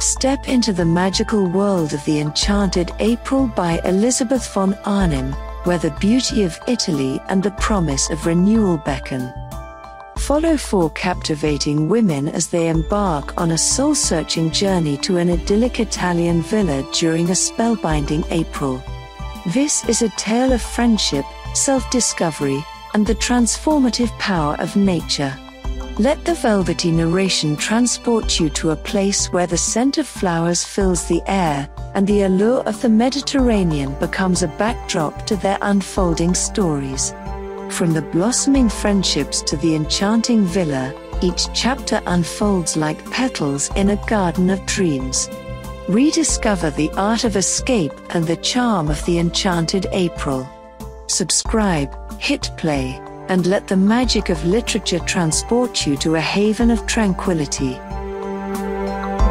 Step into the magical world of the Enchanted April by Elizabeth von Arnim, where the beauty of Italy and the promise of renewal beckon. Follow four captivating women as they embark on a soul searching journey to an idyllic Italian villa during a spellbinding April. This is a tale of friendship, self discovery, and the transformative power of nature. Let the velvety narration transport you to a place where the scent of flowers fills the air, and the allure of the Mediterranean becomes a backdrop to their unfolding stories. From the blossoming friendships to the enchanting villa, each chapter unfolds like petals in a garden of dreams. Rediscover the art of escape and the charm of the enchanted April. Subscribe, hit play, and let the magic of literature transport you to a haven of tranquility.